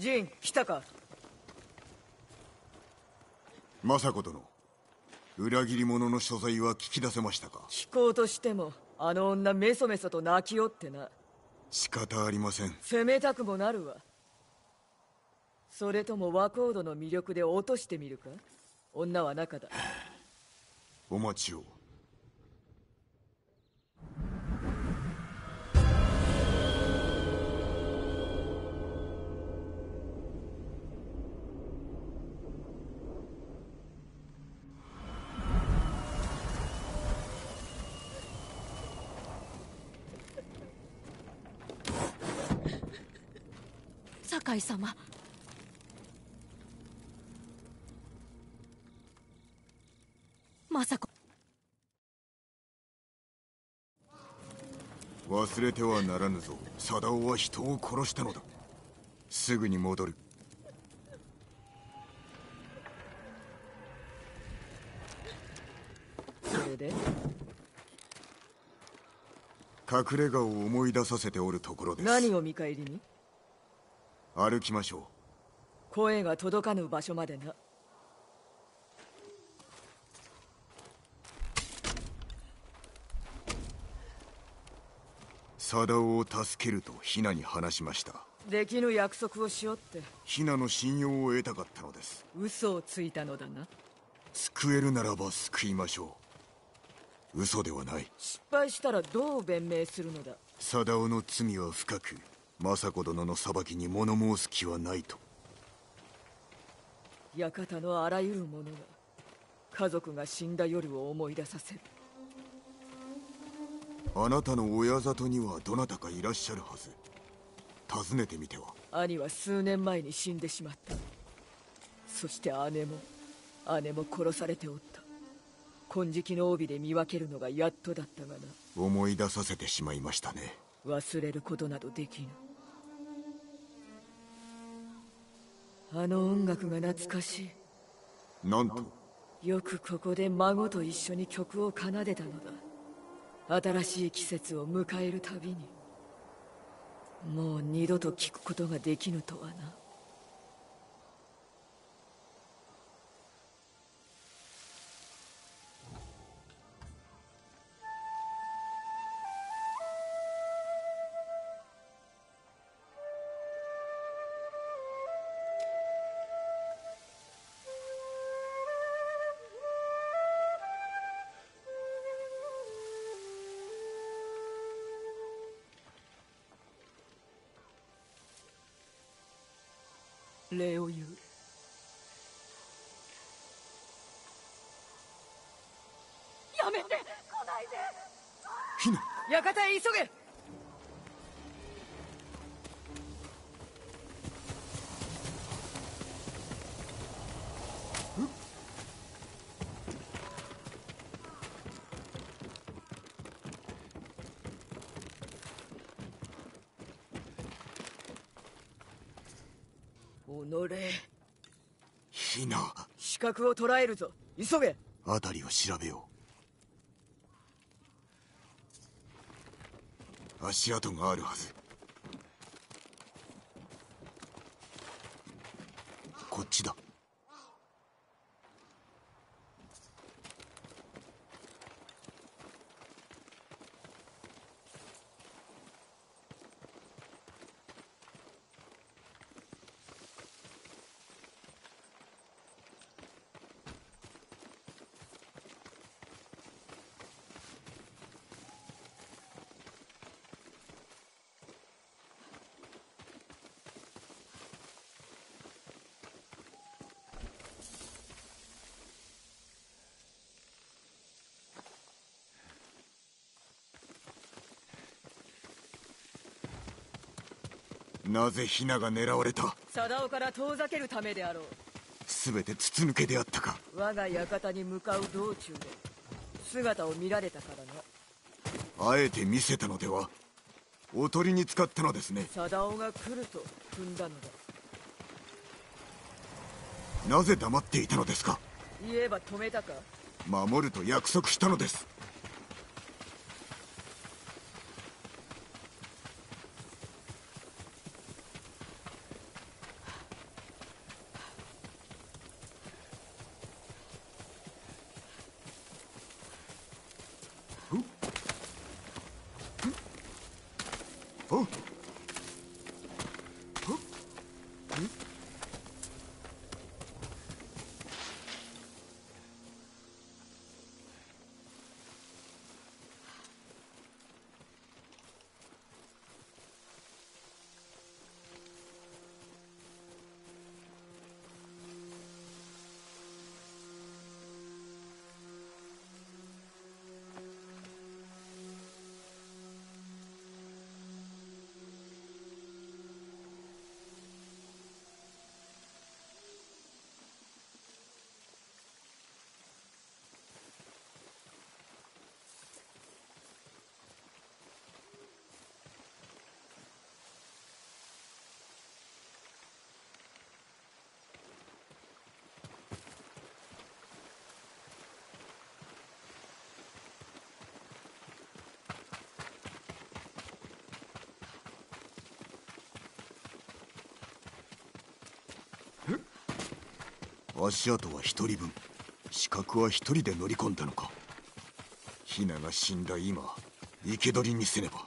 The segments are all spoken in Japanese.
ジン来たか？政子殿裏切り者の所在は聞き出せましたか？聞こうとしてもあの女メソメソと泣きよってな。仕方ありません。責めたくもなるわ。それとも和コードの魅力で落としてみるか？女は中だ。お待ちを酒井様政子忘れてはならぬぞ。貞夫は人を殺したのだ。すぐに戻る。それで？隠れ家を思い出させておるところです。何を見返りに？歩きましょ声が届かぬ場所までな。う貞夫を助けるとヒナに話しました。できぬ約束をしよって。ヒナの信用を得たかったのです。嘘をついたのだな。救えるならば救いましょう。嘘ではない。失敗したらどう弁明するのだ。貞夫の罪は深く政子殿の裁きに物申す気はないと。館のあらゆるものが家族が死んだ夜を思い出させる。あなたの親里にはどなたかいらっしゃるはず。訪ねてみては。兄は数年前に死んでしまった。そして姉も姉も殺されておった。金色の帯で見分けるのがやっとだったがな。思い出させてしまいましたね。忘れることなどできぬあの音楽が懐かしなんと。いよくここで孫と一緒に曲を奏でたのだ。新しい季節を迎えるたびに。もう二度と聞くことができぬとはな礼を言う。やめて来ないで。館へ急げ己ヒナ視覚を捉えるぞ。急げ。辺りを調べよう。足跡があるはず。こっちだなぜヒナが狙われた？貞夫から遠ざけるためであろう。全て筒抜けであったか。我が館に向かう道中で姿を見られたからなあえて見せたのでは？おとりに使ったのですね。貞夫が来ると踏んだのだ。なぜ黙っていたのですか？言えば止めたか。守ると約束したのです足跡は1人分。死角は1人で乗り込んだのか。ヒナが死んだ今生け捕りにせねば。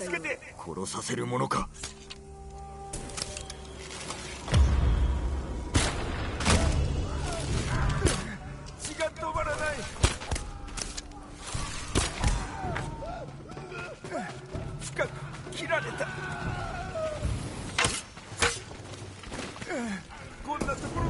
助けて。殺させるものか。こんなところ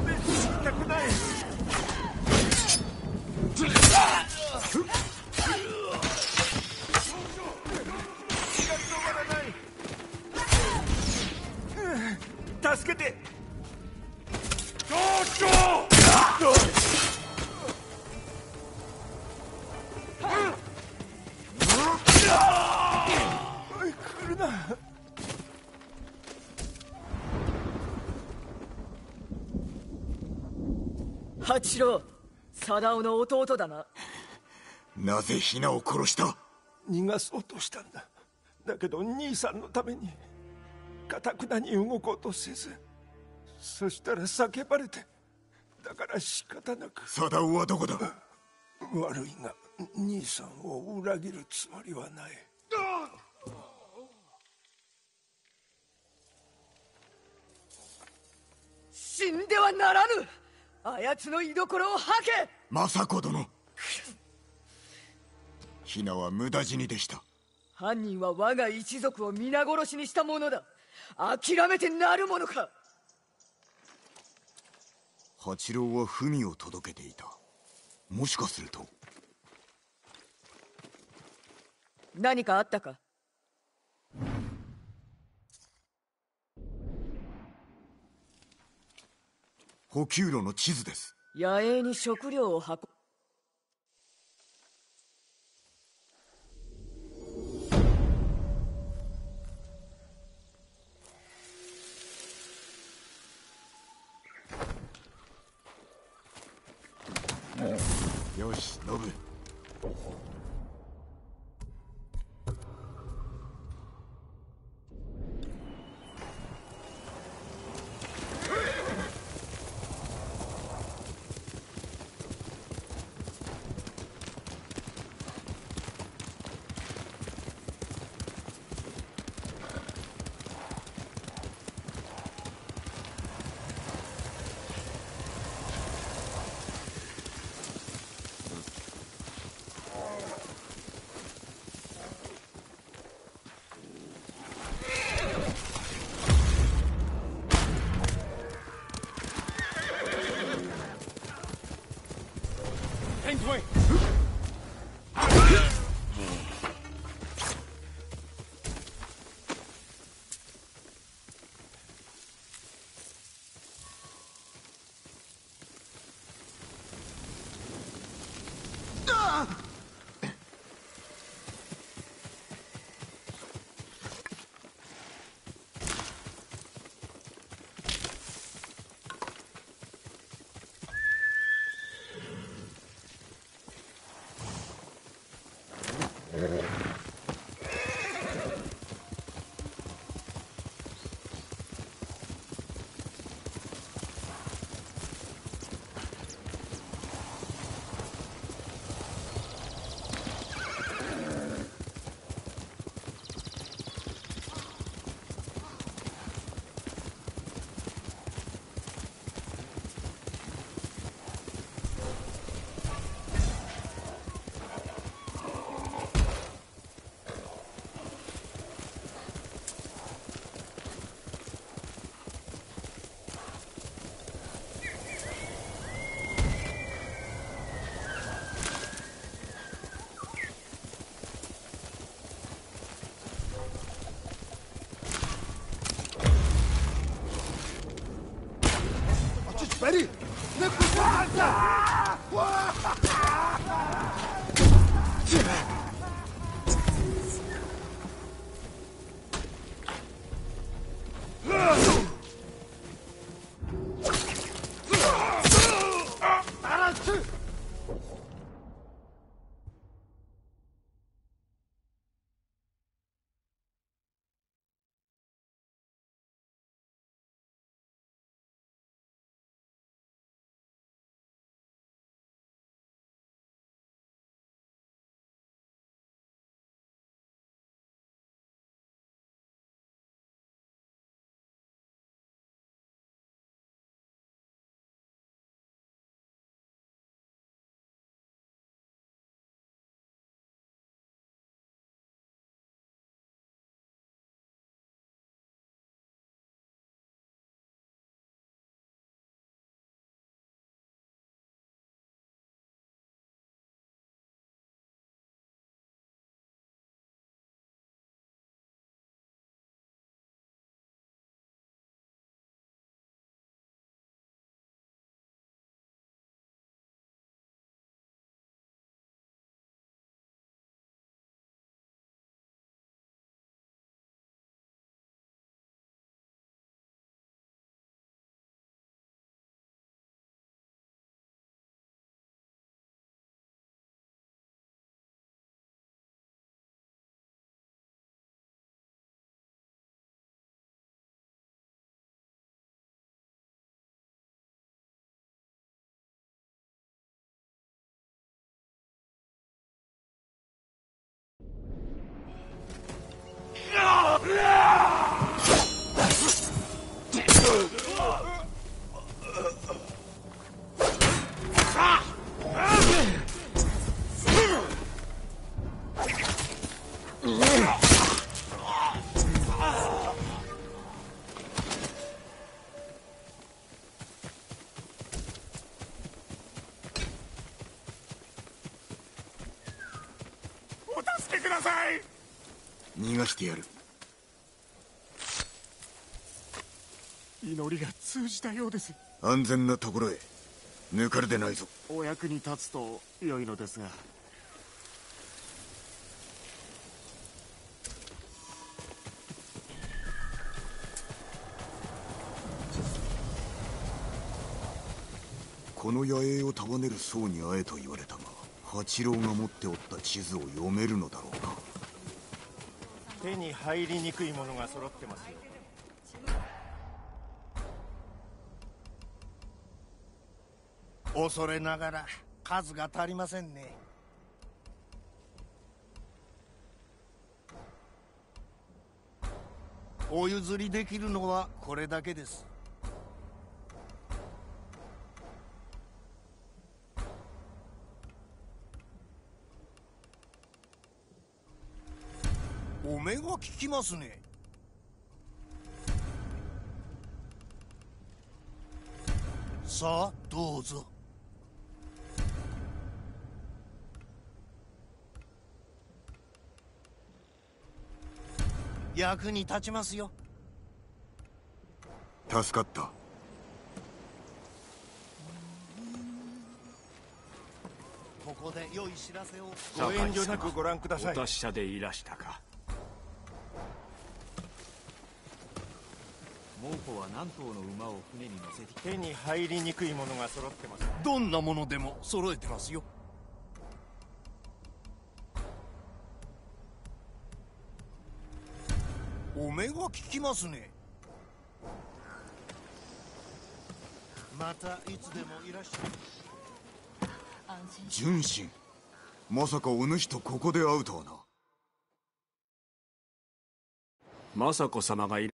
八郎貞夫の弟だな。なぜヒナを殺した？逃がそうとしたんだ。だけど兄さんのためにかたくなに動こうとせずそしたら叫ばれてだから仕方なく。貞夫はどこだ？悪いが兄さんを裏切るつもりはない。死んではならぬあやつの居所を吐け！政子殿。ヒナは無駄死にでした。犯人は我が一族を皆殺しにした者だ。諦めてなるものか！八郎は文を届けていた。もしかすると。何かあったか？補給路の地図です。野営に食料を運よしノブ逃がしてやる。祈りが通じたようです。安全なところへ。抜かれでないぞ。お役に立つと良いのですが。この野営を束ねる僧に会えと言われたが八郎が持っておった地図を読めるのだろうか。手に入りにくいものが揃ってますよ恐れながら数が足りませんね。お譲りできるのはこれだけです。お目が効きますね。さあどうぞ。役に立ちますよ。助かった。ここで良い知らせを。ご遠慮なくご覧ください。お達者でいらしたか。猛虎は何頭の馬を船に乗せて手に入りにくいものが揃ってます。どんなものでも揃えてますよお目が効きますね。またいつでもいらっしゃ純真まさかお主とここで会うとはな。政子様がい